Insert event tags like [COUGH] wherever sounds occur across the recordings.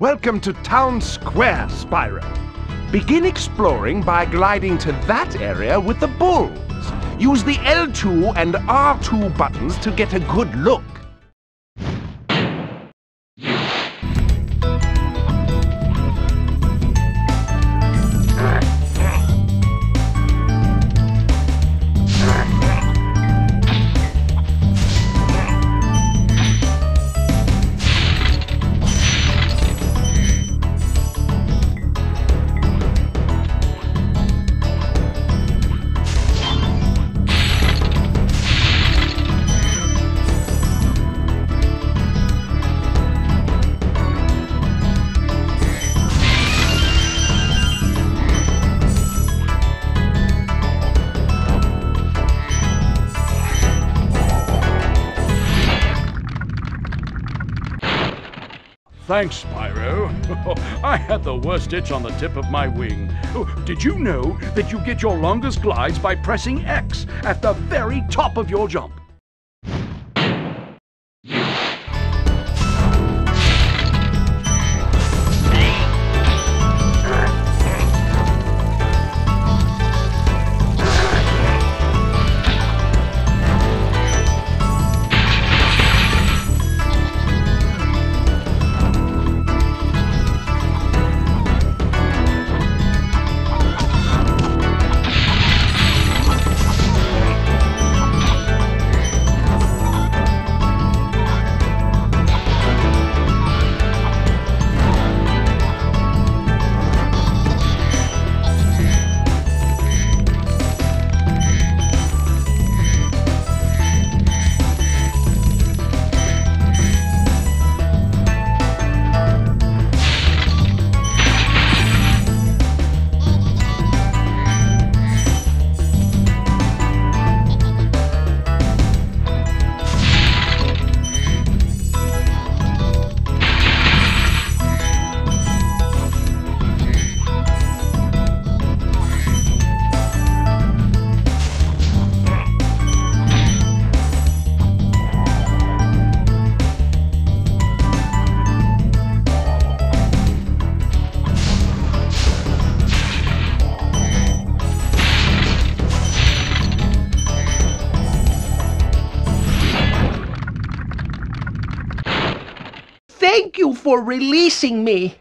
Welcome to Town Square, Spyro. Begin exploring by gliding to that area with the bulls. Use the L2 and R2 buttons to get a good look. Thanks, Spyro. [LAUGHS] I had the worst itch on the tip of my wing. Oh, Did you know that you get your longest glides by pressing X at the very top of your jump? You for releasing me.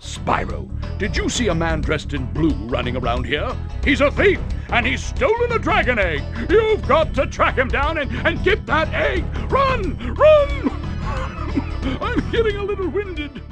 Spyro, did you see a man dressed in blue running around here? He's a thief, and he's stolen a dragon egg. You've got to track him down and, and get that egg. Run! Run! [LAUGHS] I'm getting a little winded.